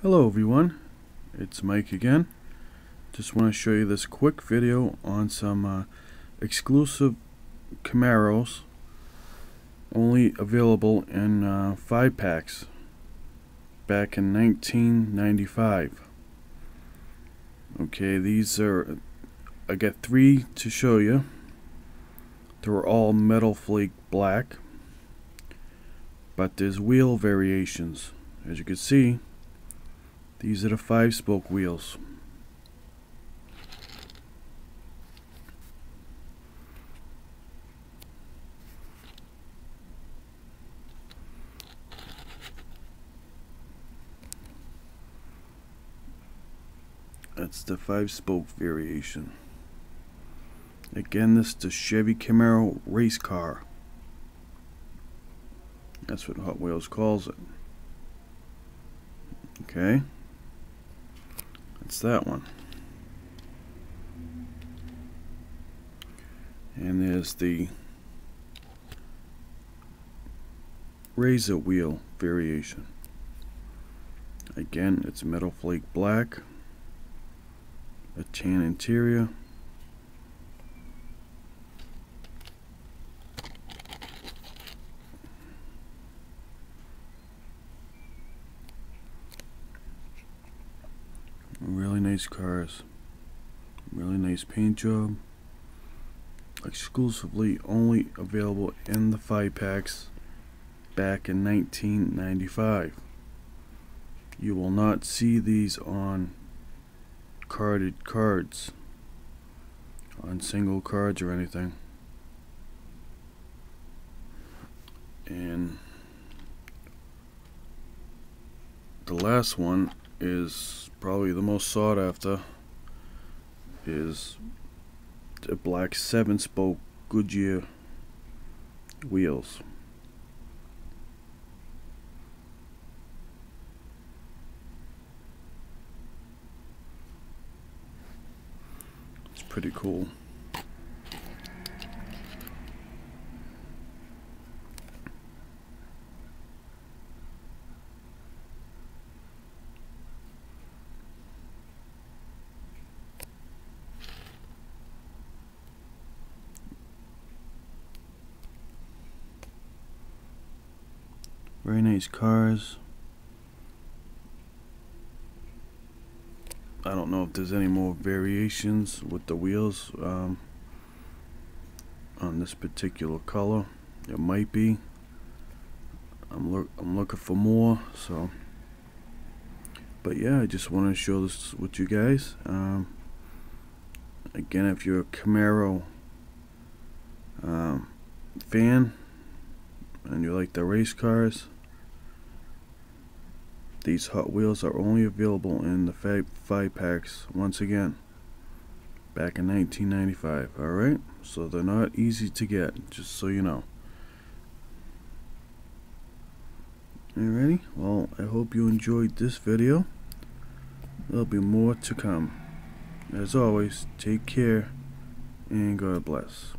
Hello everyone, it's Mike again. Just want to show you this quick video on some uh, exclusive Camaros only available in uh, 5 packs back in 1995. Okay, these are, I got three to show you. They're all metal flake black, but there's wheel variations. As you can see, these are the five spoke wheels. That's the five spoke variation. Again, this is the Chevy Camaro race car. That's what Hot Wheels calls it. Okay. It's that one. And there's the razor wheel variation. Again, it's metal flake black, a tan interior, really nice cars. Really nice paint job. Exclusively only available in the 5 packs back in 1995 you will not see these on carded cards on single cards or anything. And the last one is probably the most sought after is the black seven spoke Goodyear wheels. It's pretty cool Very nice cars. I don't know if there's any more variations with the wheels um, on this particular color. It might be. I'm look I'm looking for more. So, but yeah, I just want to show this with you guys. Um, again, if you're a Camaro um, fan and you like the race cars these Hot Wheels are only available in the 5 packs once again. Back in 1995 alright so they're not easy to get just so you know. Alrighty well I hope you enjoyed this video. There'll be more to come. As always take care and God bless